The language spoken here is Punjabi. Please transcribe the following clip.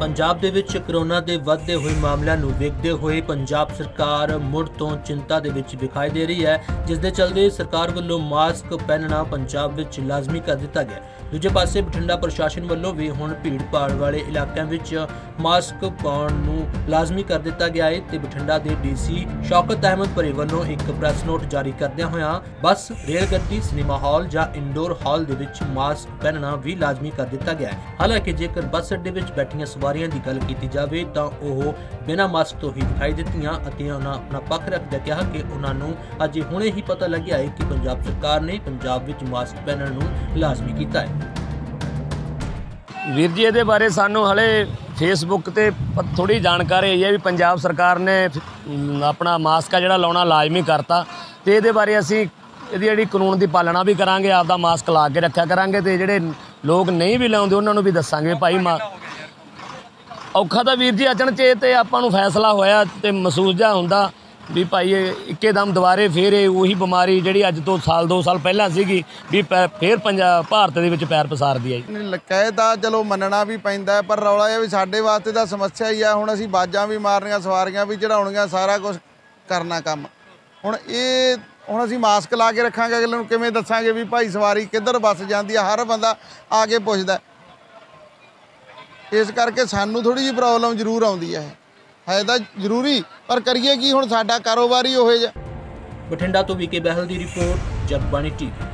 ਪੰਜਾਬ ਦੇ ਵਿੱਚ ਕਰੋਨਾ ਦੇ ਵੱਧਦੇ ਹੋਏ ਮਾਮਲਿਆਂ ਨੂੰ ਵੇਖਦੇ ਹੋਏ ਪੰਜਾਬ ਸਰਕਾਰ ਮੁੜ ਤੋਂ ਚਿੰਤਾ ਦੇ ਵਿੱਚ ਵਿਖਾਈ ਦੇ ਰਹੀ ਹੈ ਜਿਸ ਦੇ ਚਲਦੇ ਸਰਕਾਰ ਵੱਲੋਂ ਮਾਸਕ ਪਹਿਨਣਾ ਪੰਜਾਬ ਵਿੱਚ ਲਾਜ਼ਮੀ ਕਰ ਦਿੱਤਾ ਗਿਆ। ਦੂਜੇ ਪਾਸੇ ਬਠਿੰਡਾ ਪ੍ਰਸ਼ਾਸਨ ਵੱਲੋਂ ਵੀ ਹੁਣ ਭੀੜ ਭਾੜ ਵਾਲੇ ਇਲਾਕਿਆਂ ਵਿੱਚ ਮਾਸਕ ਪਾਉਣ ਨੂੰ ਲਾਜ਼ਮੀ ਕਰ ਦਿੱਤਾ ਗਿਆ ਹੈ ਤੇ ਬਠਿੰਡਾ ਦੇ ਡੀਸੀ ਸ਼ੌਕਤ ਅਹਿਮਦ ਪਰੀ ਵੱਲੋਂ ਇੱਕ ਪ੍ਰੈਸ ਨੋਟ ਜਾਰੀ ਕਰਦਿਆਂ ਹੋਇਆਂ ਬੱਸ ਰੇਲ ਗੱਡੀ ਸਿਨੇਮਾ ਹਾਲ ਜਾਂ ਇੰਡੋਰ ਹਾਲ ਦੇ ਵਿੱਚ ਮਾਸਕ ਪਹਿਨਣਾ ਵੀ ਲਾਜ਼ਮੀ ਕਰ ਦਿੱਤਾ ਗਿਆ ਹੈ। ਹਾਲਾਂਕਿ ਜੇਕਰ ਬੱਸ ਅੱਡੇ ਵਿੱਚ ਬੈਠੀਆਂ ਸਵਾਰੀਆਂ ਦੀ ਗੱਲ ਕੀਤੀ ਜਾਵੇ ਤਾਂ ਉਹ ਬਿਨਾਂ ਮਾਸਕ ਤੋਂ ਹੀ ਵਿਖਾਈ ਦਿੱਤੀਆਂ ਅਤੇ ਉਹਨਾਂ ਆਪਣਾ ਪੱਖ ਰੱਖਦਿਆਂ ਕਿਹਾ ਕਿ ਉਹਨਾਂ ਨੂੰ ਅਜੇ ਹੁਣੇ ਹੀ ਪਤਾ ਲੱਗਿਆ ਹੈ ਕਿ ਪੰਜਾਬ ਸਰਕਾਰ ਨੇ ਪੰਜਾਬ ਵਿੱਚ ਮਾਸਕ ਪਹਿਨਣ ਨੂੰ ਲਾਜ਼ਮੀ ਕੀਤਾ ਹੈ। ਵੀਰ ਜੀ, ਇਹਦੇ ਬਾਰੇ ਸਾਨੂੰ ਹਲੇ ਫੇਸਬੁੱਕ ਤੇ ਥੋੜੀ ਜਾਣਕਾਰੀ ਆਈ ਹੈ ਵੀ ਪੰਜਾਬ ਸਰਕਾਰ ਨੇ ਆਪਣਾ ਮਾਸਕ ਆ ਜਿਹੜਾ ਲਾਉਣਾ ਲਾਜ਼ਮੀ ਕਰਤਾ ਤੇ ਇਹਦੇ ਬਾਰੇ ਅਸੀਂ ਇਹਦੀ ਜਿਹੜੀ ਕਾਨੂੰਨ ਦੀ ਪਾਲਣਾ ਵੀ ਕਰਾਂਗੇ, ਆਪਦਾ ਮਾਸਕ ਲਾ ਕੇ ਰੱਖਿਆ ਕਰਾਂਗੇ ਤੇ ਜਿਹੜੇ ਲੋਕ ਨਹੀਂ ਵੀ ਲਾਉਂਦੇ ਉਹਨਾਂ ਨੂੰ ਵੀ ਦੱਸਾਂਗੇ ਭਾਈ ਮਾ ਔਖਾ ਤਾਂ ਵੀਰ ਜੀ ਅਚਨਚੇਤ ਤੇ ਆਪਾਂ ਨੂੰ ਫੈਸਲਾ ਹੋਇਆ ਤੇ ਮਹਿਸੂਸ ਜਾ ਹੁੰਦਾ ਵੀ ਭਾਈ ਇਹ ਇੱਕੇਦਮ ਦੁਬਾਰੇ ਫੇਰ ਇਹ ਉਹੀ ਬਿਮਾਰੀ ਜਿਹੜੀ ਅੱਜ ਤੋਂ ਸਾਲ 2 ਸਾਲ ਪਹਿਲਾਂ ਸੀਗੀ ਵੀ ਪੈ- ਫੇਰ ਪੰਜਾਬ ਭਾਰਤ ਦੇ ਵਿੱਚ ਪੈਰ ਪਸਾਰਦੀ ਹੈ ਜੀ ਲਕਾਇਦਾ ਚਲੋ ਮੰਨਣਾ ਵੀ ਪੈਂਦਾ ਹੈ, ਪਰ ਰੌਲਾ ਇਹ ਵੀ ਸਾਡੇ ਵਾਸਤੇ ਤਾਂ ਸਮੱਸਿਆ ਹੀ ਆ ਹੁਣ ਅਸੀਂ ਬਾਜਾਂ ਵੀ ਮਾਰਨੀਆਂ ਸਵਾਰੀਆਂ ਵੀ ਚੜਾਉਣੀਆਂ ਸਾਰਾ ਕੁਝ ਕਰਨਾ ਕੰਮ। ਹੁਣ ਇਹ ਹੁਣ ਅਸੀਂ ਮਾਸਕ ਲਾ ਕੇ ਰੱਖਾਂਗੇ ਅਗਲੇ ਨੂੰ ਕਿਵੇਂ ਦੱਸਾਂਗੇ ਵੀ ਭਾਈ ਸਵਾਰੀ ਕਿੱਧਰ ਬੱਸ ਜਾਂਦੀ ਆ ਹਰ ਬੰਦਾ ਆ ਕੇ ਪੁੱਛਦਾ ਇਸ ਕਰਕੇ ਸਾਨੂੰ ਥੋੜੀ ਜਿਹੀ ਪ੍ਰੋਬਲਮ ਜ਼ਰੂਰ ਆਉਂਦੀ ਹੈ। ਹੈ ਤਾਂ ਜ਼ਰੂਰੀ, ਪਰ ਕਰੀਏ ਕੀ ਹੁਣ ਸਾਡਾ ਕਾਰੋਬਾਰ ਹੀ ਉਹੋ ਜਿਹਾ। ਬਠਿੰਡਾ ਤੋਂ ਵੀਕੇ ਬਹਿਲ ਦੀ ਰਿਪੋਰਟ, ਜਗਬਾਣੀ ਟੀਵੀ।